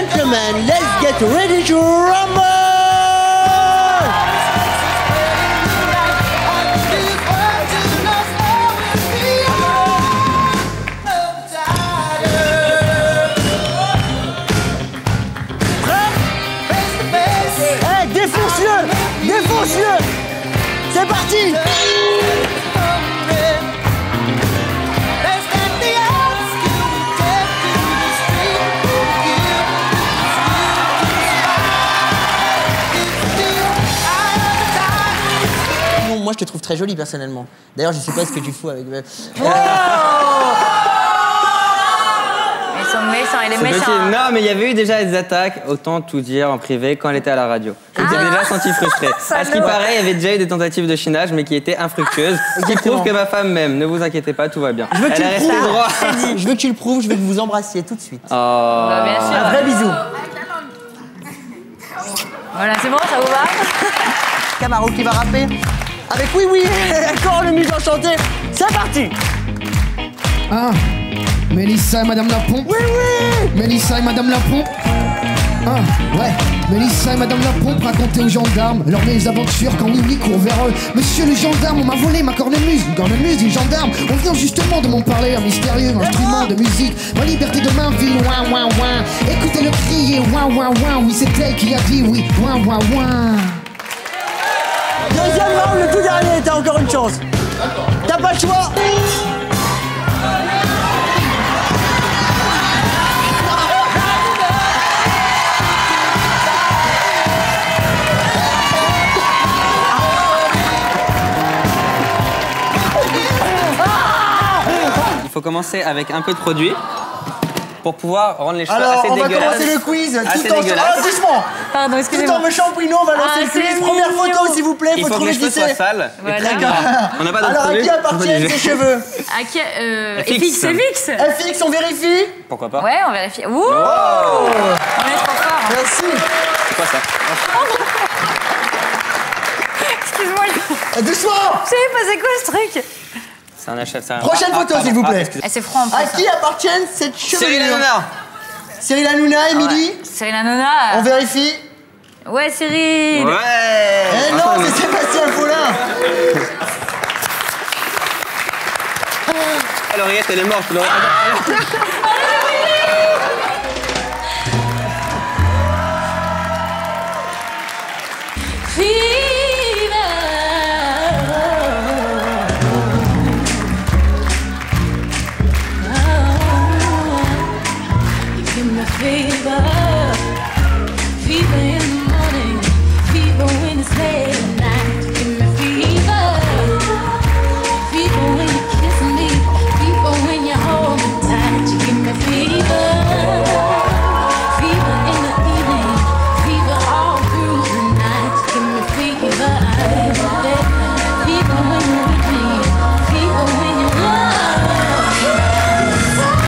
gentlemen, let's get ready to rumble! Défonce-le Défonce-le moi je te trouve très jolie personnellement. D'ailleurs, je sais pas ce que tu fous avec. euh, Ils sont méchants, il est méchant. hein. Non, mais il y avait eu déjà des attaques, autant tout dire en privé quand elle était à la radio. Je m'étais déjà senti frustré. À ce qui paraît, il y avait déjà eu des tentatives de chinage, mais qui étaient infructueuses. Ce qui prouve que ma femme m'aime. Ne vous inquiétez pas, tout va bien. Je veux que tu Elle est le droit. Je veux que tu le prouves, je veux que vous embrassiez tout de suite. Oh. Bah, bien sûr. Un vrai bisou. Voilà, c'est bon, ça vous va? Camaro qui va rapper? Avec oui, oui, encore le mus enchanté. C'est parti Ah, Mélissa et Madame Lapompe. Oui, oui Mélissa et Madame Lapompe. Ah, ouais. Mélissa et Madame Lapompe racontaient aux gendarmes leurs mésaventures quand oui, oui, court vers eux. Monsieur le gendarme, on m'a volé ma cornemuse. Une cornemuse, une gendarme. On vient justement de m'en parler, un mystérieux instrument de musique. Ma liberté de main, ville, ouin, ouin, ouin. Écoutez-le crier, ouin, ouin, ouin. Oui, c'est elle qui a dit oui, ouin, ouin, ouin. Deuxième round, le tout dernier, t'as encore une chance. T'as pas le choix Il faut commencer avec un peu de produit pour pouvoir rendre les cheveux Alors, assez on va dégueulasses. commencer le quiz tout en... Ah, doucement Pardon, Tout en excusez-moi. me champouinant, on va lancer Ah, le quiz. Première mignon. photo, s'il vous plaît, Il faut faut que trouver les qui cheveux soient c'est. sales Voilà. On n'a pas d'autre Alors, à qui appartiennent ces cheveux À qui euh, FX. FX, FX on vérifie Pourquoi pas Ouais, on vérifie. Ouh On est trop fort. Merci C'est quoi ça Excuse-moi, je Doucement savais pas c'est quoi ce truc C'est un achat. c'est un- Prochaine Ah, photo, s'il vous Ah, plaît. excusez- Eh, C'est franc en plus. À qui appartiennent cette chevelure Cyril Hanouna Cyril Hanouna, Émilie Cyril Hanouna. On vérifie Ouais, Cyril. Ouais Eh non, c'est Sébastien Follin Ah, L'oreillette, elle est morte.